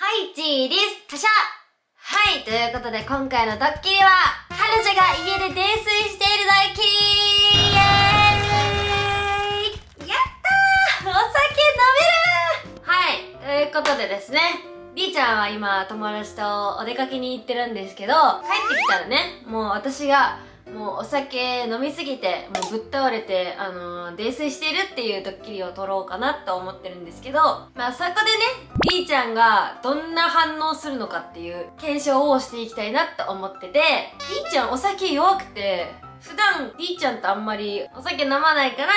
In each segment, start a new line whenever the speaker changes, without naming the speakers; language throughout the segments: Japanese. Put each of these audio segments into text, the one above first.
はい、チーです。はしゃはい、ということで今回のドッキリは、彼女が家で泥酔しているドッキリイエーイ。やったー。お酒飲めるはい、ということでですね、りーちゃんは今友達とお出かけに行ってるんですけど、帰ってきたらね、もう私がもうお酒飲みすぎて、もうぶっ倒れて、あのー、泥酔してるっていうドッキリを撮ろうかなと思ってるんですけど、まあそこでね、りーちゃんがどんな反応するのかっていう検証をしていきたいなと思ってて、りーちゃんお酒弱くて、普段りーちゃんとあんまりお酒飲まないから、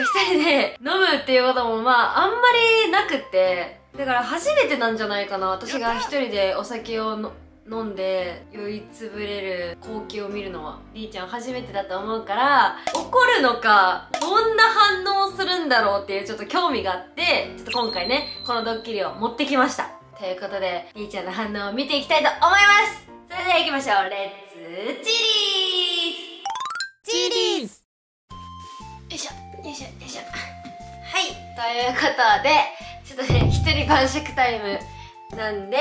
一人で飲むっていうこともまああんまりなくって、だから初めてなんじゃないかな、私が一人でお酒を飲んで酔いつぶれる光景を見るのはりーちゃん初めてだと思うから怒るのかどんな反応をするんだろうっていうちょっと興味があってちょっと今回ねこのドッキリを持ってきました。ということでりーちゃんの反応を見ていきたいと思います。それでは行きましょう。レッツチリーズ。
チリーズ。
よいしょよいしょよいしょ。はいということでちょっとね一人晩酌タイムなんで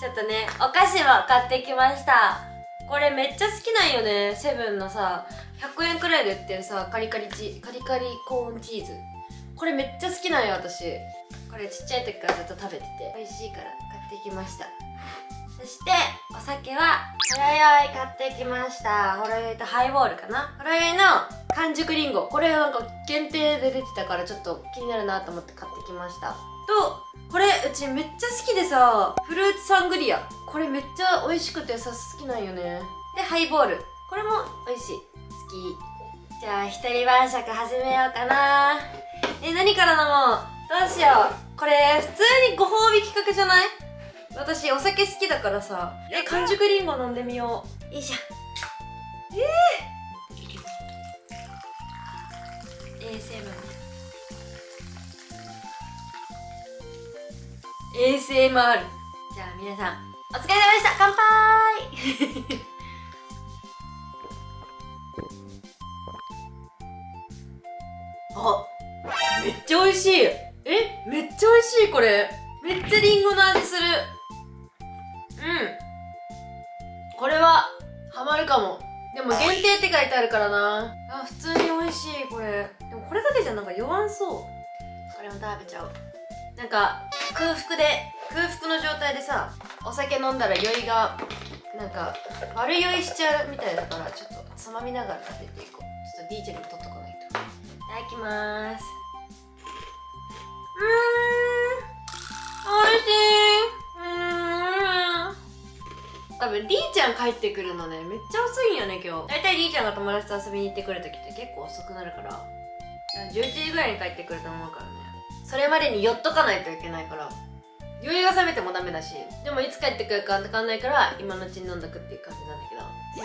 ちょっとねお菓子も買ってきました。これめっちゃ好きなんよねセブンのさ100円くらいで売ってるさカリカリチカリカリコーンチーズ。これめっちゃ好きなんよ私。これちっちゃい時からずっと食べてて。美味しいから買ってきました。そしてお酒はほろ酔い買ってきました。ほろ酔いとハイボールかな。ほろ酔いの完熟りんごこれなんか限定で出てたからちょっと気になるなと思って買ってきました。とこれうちめっちゃ好きでさフルーツサングリア。これめっちゃ美味しくてさ好きなんよね。でハイボール。これも美味しい。好き。じゃあ一人晩酌始めようかな。え何から飲もうどうしよう。これ普通にご褒美企画じゃない？私お酒好きだからさ。え完熟りんご飲んでみよう。よいしょ。えー、ASMR じゃあ皆さんお疲れ様でした。乾杯。あめっちゃ美味しい。えめっちゃ美味しいこれ。めっちゃリンゴの味する。うん。これはハマるかも。でも限定って書いてあるからな。あ普通に美味しいこれ。これだけじゃなんか弱そう。これも食べちゃおう。なんか空腹で空腹の状態でさお酒飲んだら酔いがなんか悪酔いしちゃうみたいだからちょっとつまみながら食べていこう。ちょっと DJ に取っとかないと。いただきまーす。うーん美味しい。うーん。多分 D ちゃん帰ってくるのねめっちゃ遅いんよね今日。大体 D ちゃんが友達と遊びに行ってくる時って結構遅くなるから11時ぐらいに帰ってくると思うからね。それまでに寄っとかないといけないから。酔いが覚めてもダメだし。でもいつ帰ってくるか分かんないから今のうちに飲んどくっていう感じなんだけど。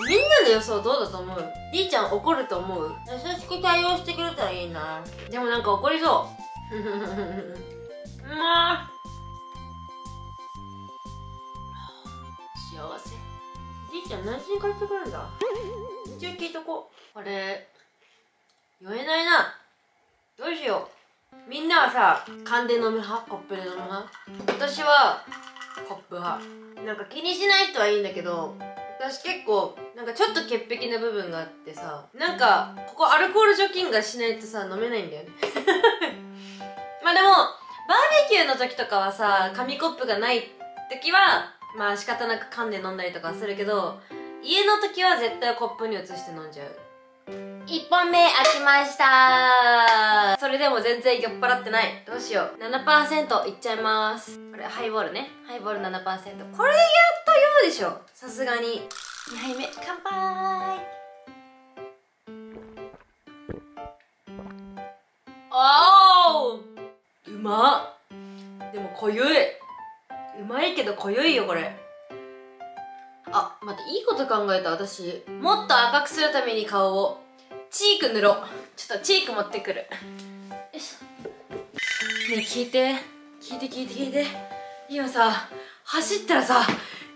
みんなの予想どうだと思う？D ちゃん怒ると思う？優しく対応してくれたらいいな。でもなんか怒りそう。う ま幸せ。D ちゃん何時に帰ってくるんだ？一応聞いとこう。これ酔えないなどうしよう。みんなはさ缶で飲む派？コップで飲む派？私はコップ派。なんか気にしない人はいいんだけど私結構なんかちょっと潔癖な部分があってさなんかここアルコール除菌がしないとさ飲めないんだよね。まあでもバーベキューの時とかはさ紙コップがない時はまあ仕方なく缶で飲んだりとかするけど家の時は絶対コップに移して飲んじゃう。1本目開きました。それでも全然酔っ払ってない。どうしよう。7%いっちゃいます。これハイボールね。ハイボール7%これやっと酔うでしょ。さすがに。2杯目。乾杯。おー。うまっ。でも濃ゆい。うまいけど濃ゆいよこれ。あ待っていいこと考えた私。もっと赤くするために顔を。チーク塗ろう。ちょっとチーク持ってくる。よいしょ。ねえ聞いて。聞いて聞いて聞いて。今さ走ったらさ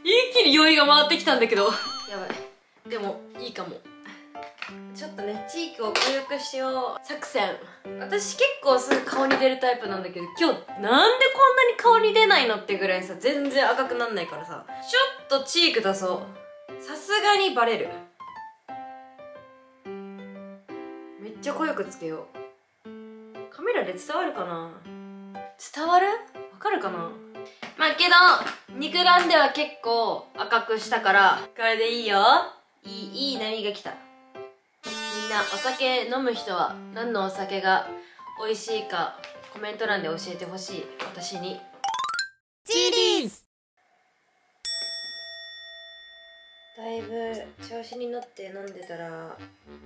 一気に酔いが回ってきたんだけど。やばい。でもいいかも。ちょっとねチークを強力しよう作戦。私結構すぐ顔に出るタイプなんだけど今日なんでこんなに顔に出ないのってぐらいさ全然赤くなんないからさ。ちょっとチーク出そう。さすがにバレる。めっちゃ濃くつけよう。カメラで伝わるかな？伝わる？わかるかな？まあけど肉眼では結構赤くしたからこれでいいよ。いいいい波が来た。みんなお酒飲む人は何のお酒が美味しいかコメント欄で教えてほしい。私に。
チリーズ。
だいぶ調子に乗って飲んでたら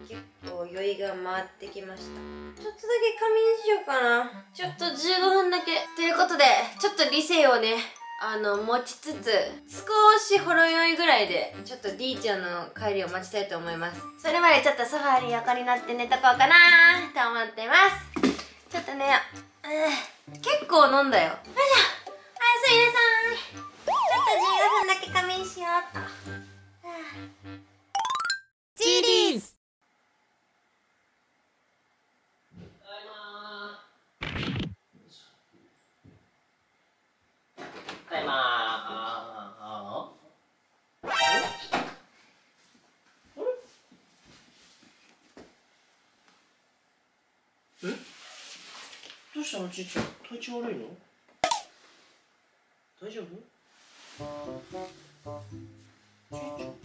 結構酔いが回ってきました。ちょっとだけ仮眠しようかな。ちょっと15分だけ。ということでちょっと理性をねあの持ちつつ少しほろ酔いぐらいでちょっと D ちゃんの帰りを待ちたいと思います。それまでちょっとソファーに横になって寝とこうかなと思ってます。ちょっとねうん結構飲んだよ。よいしょ
どうしたのちいちゃん体調悪いの？大丈夫？ちいちゃんく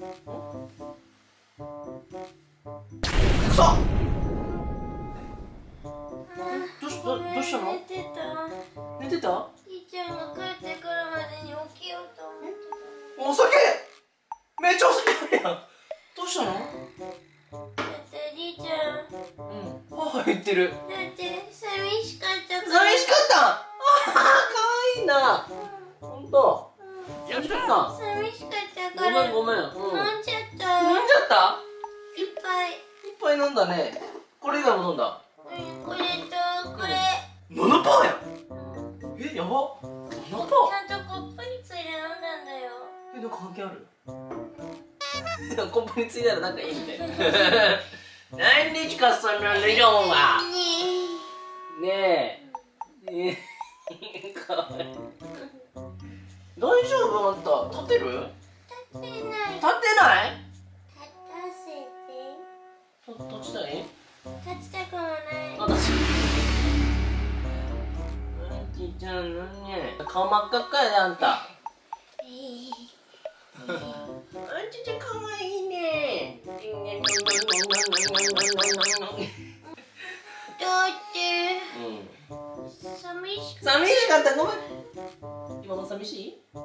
そ！どうしたどうしたの？
寝てた。
寝てた？
いいちゃんが帰ってくるまでに起きようと思って
お酒！めっちゃお酒あるやん。どうしたの？
ただってりーちゃん。
うん。母言ってる
だって寂しかったから
寂しかったああかわいいな。ほんと。寂しかった
寂しかった
ご
から。
めんごめん。うん。飲ん
飲んじゃった。
じゃった？
いっぱい。
いっぱい飲んだね。これ以外も飲んだ？
うんこれとこれ。
7パーやん。えやば。7パー。
ちゃんとコップについて飲んだんだよ。
えなんか関係ある？コップについたらなんかいいみたいな。何日かその理論は？
ね
ねえ。ねえ 大丈夫あんた立てる？
え立てない。立
立てない？
たせて。
と立ちたい
立ちたくもない。
あ、私。あちいちゃん、なんね。顔真っ赤っかやで、あんた。あ
えー。
ちいちゃん、可愛いね。
だって？
うん。
寂しく
寂しかった、ごめん。今も寂しい？
寂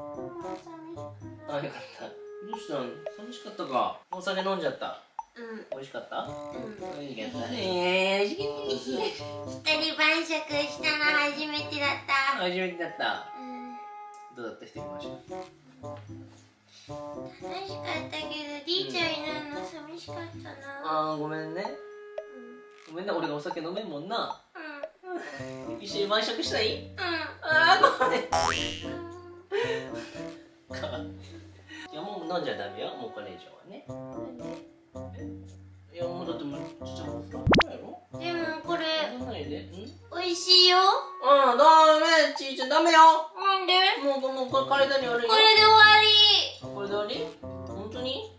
しく
あ、よかった。どうしたの、寂しかったか。お酒飲んじゃった？
うん
美味しかった？
うん
美味しかった。ええー、美味しか
一人晩酌したの初めてだっ
った。
た
初めてだった。
うん
どうだった、一人ましょ
楽しかったけど D ちゃんいないの寂しかったな
あー、ごめんね。ごめんね、俺がお酒飲めんもんな。
うんうん
一緒に晩酌したい。
う
あー、ごめん。
ん
いやもう飲んじゃダメよ。もうこれ以上はね。いやもうだってもうちっちゃいもやろ？
でもこれ
飲まないで。うん？
美味しいよ。
うんダメ。ちいちゃんダメよ。
なんで？
もうもうこれ体に悪いよ。
これで終わり。
これで終わり？本当に？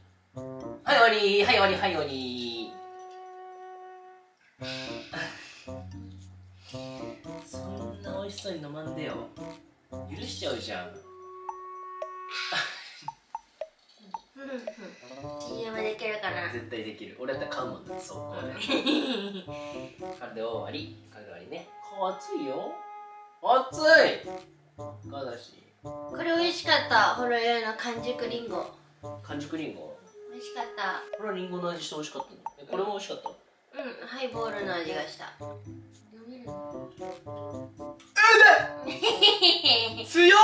はい終わり。はい終わり。はい終わりしそうに飲まんでよ。許しちゃうじゃん。
CM できるかな
絶対できる俺だったら買うもん。だってそこでこれで終わりこれで終わりね顔熱いよ熱いがだし
これ美味しかったほろ酔いの完熟りん。ご
完熟りん。ご
美味しかった
これはりん。ごの味して美味しかったのこれも美味しかった
うん。ハイボールの味がした
強っ。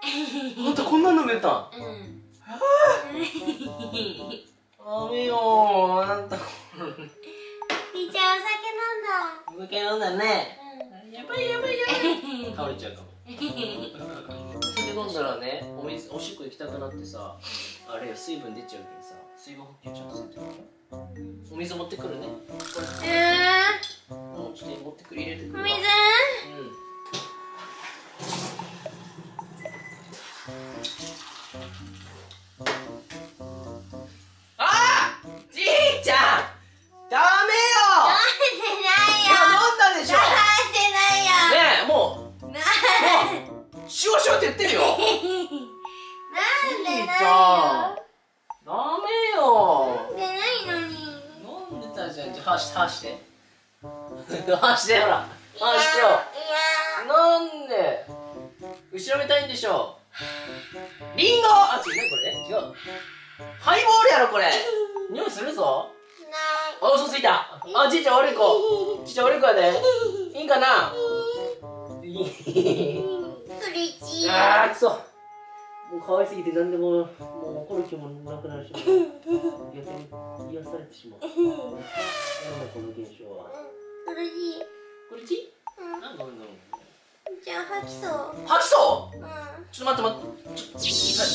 あんたこんなの飲めた
うん。
ダメよ。あんた
りーちゃんお酒飲んだ
お酒飲んだね
うん
やばいやばいやばい倒れちゃうかもお酒飲んだらねお水おしっこ行きたくなってさあれよ。水分出ちゃうけどさ水分補給ちゃんとせんといけないよ。お水持ってくるねたじゃんじゃあはして。は してほら。はしてよなんで？後ろめたいんでしょ。リンゴ！あ違うねこれね。違う。ハイボールやろこれ。匂いするぞ。あ嘘ついた。あじいちゃん悪い子。じいちゃん悪い子やで。いいかな？あーくそもう可愛すぎて何でももう怒る気もなくなるし逆に癒されてしまうなん。だこの現象は
プリチ
これち
うん。
なん。かごめん。ごめん。
じゃあ吐きそう
吐きそう
うん。
ちょっと待って待ってちょっと一回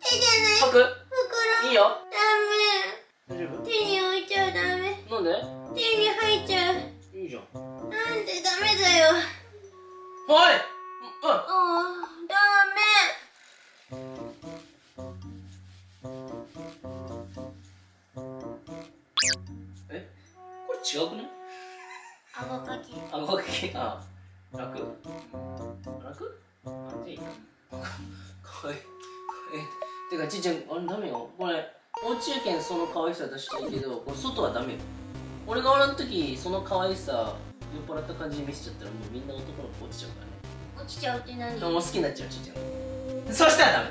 手じゃない
吐く
袋
いいよ
ダ
大丈夫
メ手に置いちゃダメ
なん。で
手に入っちゃう
いいじゃん。
なん。でダメだよ
はいうん。
ああダ
え違うくな
顎かき
あごけ。あ楽？楽？あじゃあいいか。かわいい。えてかちいちゃんあれダメよ。これおうちやけんその可愛さ出していいけどこれ外はダメよ。俺がおらん時その可愛さ酔っ払った感じに見せちゃったらもうみんな男の子落ちちゃうからね。
落ちちゃうって何？
もう好きになっちゃうちいちゃん。そしたらダメ。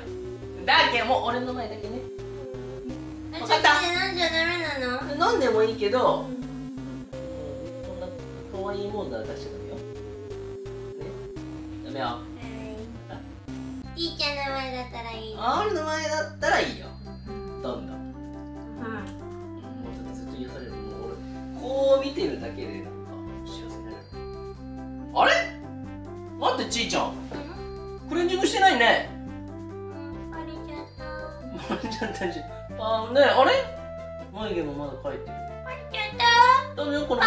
だけどもう俺の前だけね。
え
わかった。
ちょっとなんじゃダメなの？
飲んでもいいけどこんな可愛いもんなら出しちゃダメよ。ね？ダメよ
い。いちゃん名前だったらいい
あるの前だったらいいよ。どんどん。
うん
もうずっと癒されるもう俺こう見てるだけでなんか幸せになる。あれ？待ってちいちゃん。クレンジングしてないね。
あれちゃった。
まちゃったじゃんあねあれ？眉毛もまだ描いてる。
あれちゃった。
ダメよこの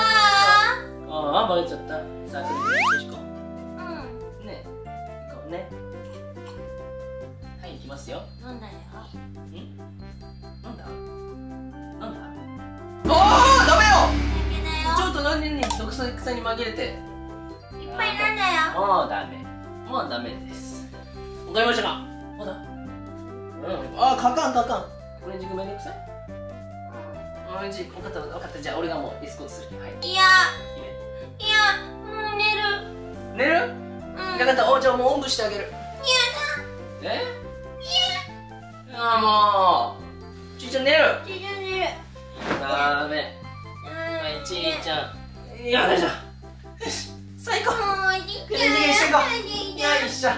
あ
バレちゃった？さあクレンジングしこ
あ
うね。行こうね。はい行きますよ。
うんなんだよ。
なん？だ？なんだ？ああダメよ！ちょっと何に毒草に紛れて。
いっぱいなんだよ。
もうダメ。もうダメです。わかりましたか？まだ？うん。あかかんかかん。オレンジごめんなさい？オレンジ分かった分かった。じゃあ俺がもうエスコートする。はい。
いや
い
やもう寝る。
寝る？
うん。
分かった。おじゃあもうおんぶしてあげる。え？いやあもう。ちいちゃん寝る？
ちいちゃん寝る。
ダメ。
うん
はいちいちゃん。いやよいしょよし最高。
もういちゃん。
よいしょよいしょ